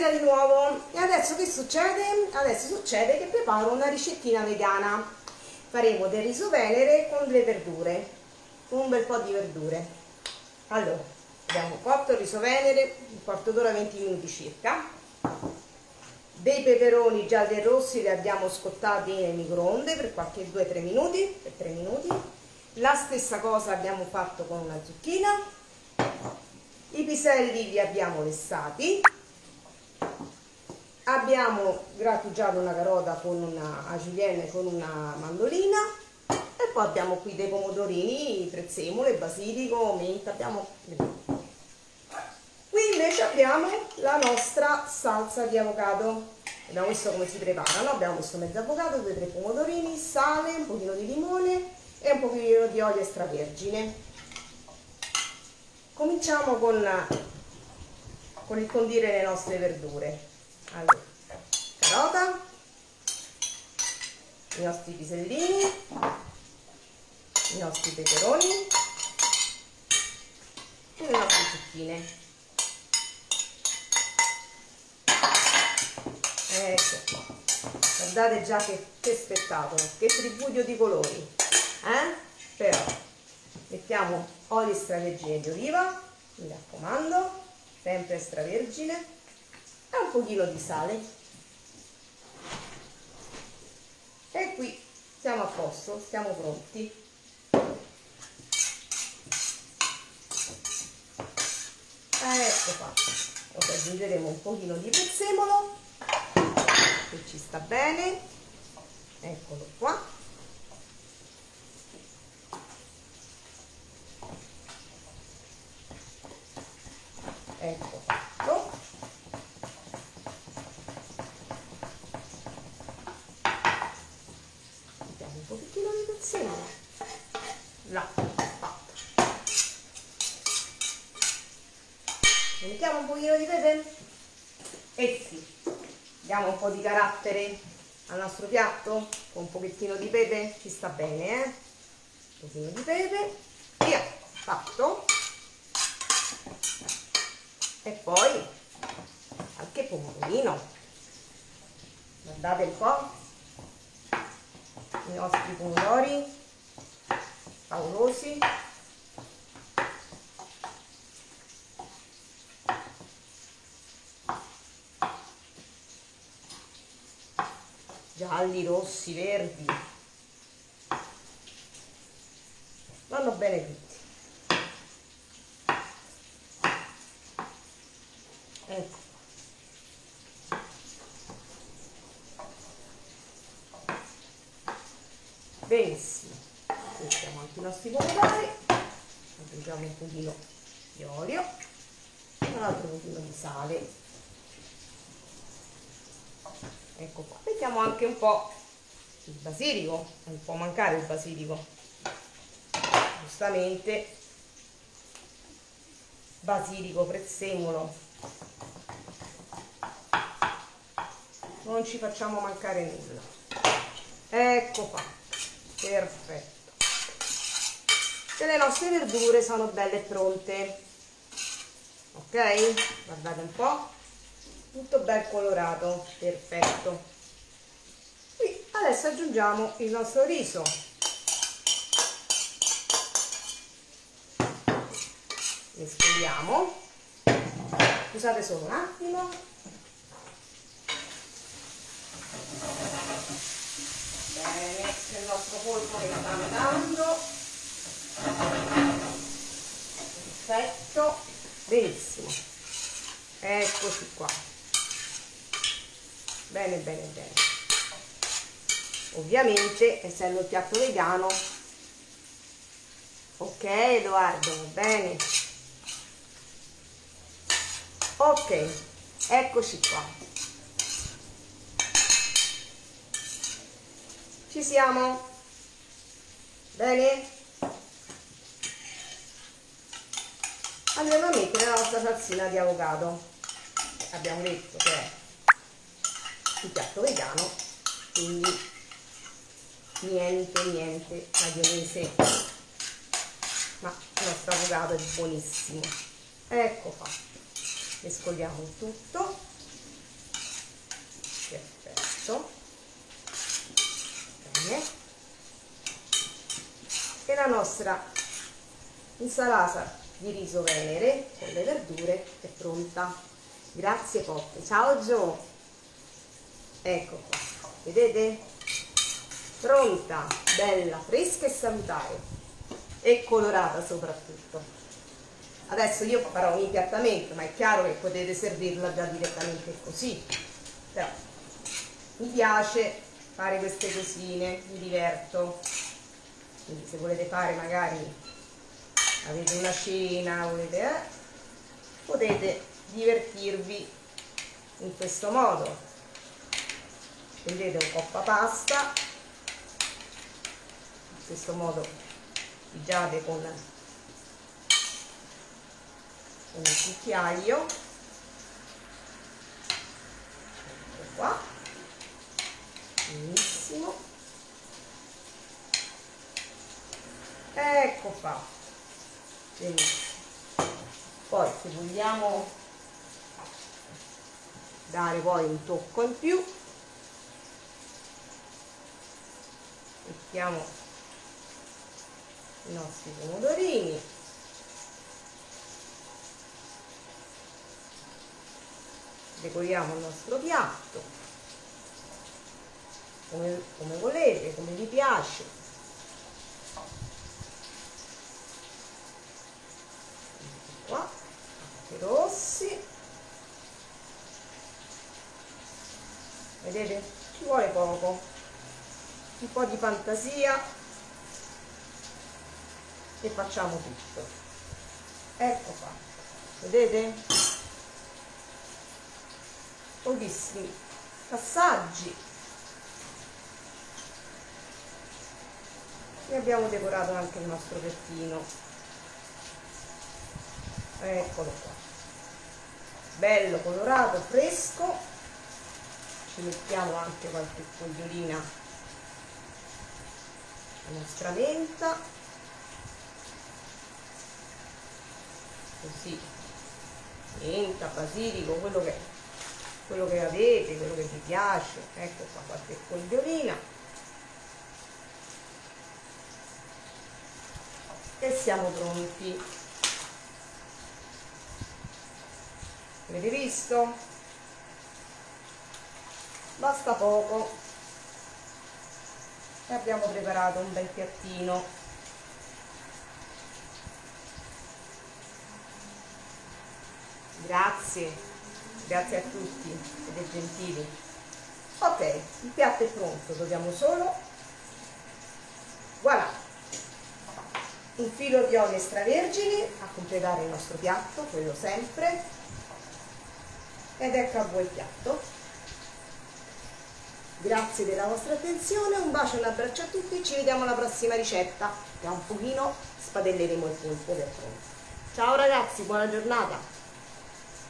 Buonasera di nuovo. E adesso che succede? Adesso succede che preparo una ricettina vegana. Faremo del riso venere con le verdure un bel po' di verdure. Allora abbiamo cotto il riso venere un quarto d'ora 20 minuti circa. Dei peperoni gialli e rossi li abbiamo scottati nel microonde per qualche 2-3 minuti per 3 minuti. La stessa cosa abbiamo fatto con una zucchina. I piselli li abbiamo lessati abbiamo grattugiato una carota con una a julienne con una mandolina e poi abbiamo qui dei pomodorini, prezzemole, basilico, menta, abbiamo qui invece abbiamo la nostra salsa di avocado. Abbiamo visto come si prepara, no? abbiamo messo mezzo avocado, due o tre pomodorini, sale, un pochino di limone e un pochino di olio extravergine. Cominciamo con, con il condire le nostre verdure allora, carota, i nostri pisellini, i nostri peperoni e le nostre zucchine. Ecco qua. Guardate già che, che spettacolo, che tribudio di colori. Eh? Però mettiamo olio extravergine di oliva, mi raccomando, sempre extravergine e un pochino di sale. E qui siamo a posto, siamo pronti. Ecco qua. Ora aggiungeremo un pochino di prezzemolo che ci sta bene. Eccolo qua ecco fatto insieme là. Fatto mettiamo un pochino di pepe? E sì. Diamo un po' di carattere al nostro piatto. Con un pochettino di pepe ci sta bene eh? Un pochino di pepe. Via. Fatto. E poi anche pomodorino guardate un po' i nostri pomodori paurosi. Gialli, rossi, verdi. Vanno bene tutti. Ecco. Benissimo mettiamo anche i nostri pomodori aggiungiamo un pochino di olio e un altro pochino di sale. Ecco qua mettiamo anche un po' il basilico non può mancare il basilico. Giustamente basilico prezzemolo. Non ci facciamo mancare nulla. Ecco qua perfetto e le nostre verdure sono belle pronte. Ok? Guardate un po' tutto ben colorato. Perfetto. Qui adesso aggiungiamo il nostro riso. Mescoliamo scusate solo un attimo. Bene il nostro polpo che sta andando perfetto. Benissimo. Eccoci qua. Bene bene bene. Ovviamente essendo il piatto vegano. Ok Edoardo bene. Ok eccoci qua. Ci siamo? Bene? Andiamo a mettere la nostra salsina di avocado. Abbiamo detto che è un piatto vegano, quindi niente, niente maionese. Ma il nostro avocado è buonissimo. Ecco qua. Mescoliamo tutto. questo bene e la nostra insalata di riso venere con le verdure è pronta. Grazie Poppe ciao Gio. Ecco qua. Vedete? Pronta bella fresca e salutare. E colorata soprattutto. Adesso io farò un impiattamento ma è chiaro che potete servirla già direttamente così. Però mi piace fare queste cosine mi diverto. Quindi se volete fare magari avete una cena, volete, eh, potete divertirvi in questo modo. Prendete un coppa pasta, in questo modo pigiate con, un cucchiaio, ecco qua, benissimo, ecco fatto benissimo. Poi se vogliamo dare poi un tocco in più mettiamo i nostri pomodorini. Decoriamo il nostro piatto come, come volete, come vi piace rossi. Vedete? Ci vuole poco. Un po' di fantasia. E facciamo tutto. Ecco qua. Vedete? Pochissimi passaggi. E abbiamo decorato anche il nostro pettino eccolo qua. Bello colorato fresco. Ci mettiamo anche qualche fogliolina. La nostra menta così. Menta, basilico quello che, quello che avete quello che vi piace. Ecco qua qualche fogliolina. E siamo pronti avete visto? basta poco. E abbiamo preparato un bel piattino. Grazie. Grazie a tutti siete gentili. Ok il piatto è pronto dobbiamo solo. Voilà. Un filo di olio extravergini a completare il nostro piatto quello sempre ed ecco a voi il piatto. Grazie della vostra attenzione un bacio e un abbraccio a tutti ci vediamo alla prossima ricetta. Tra un pochino spadelleremo il polpo per pronto ciao ragazzi buona giornata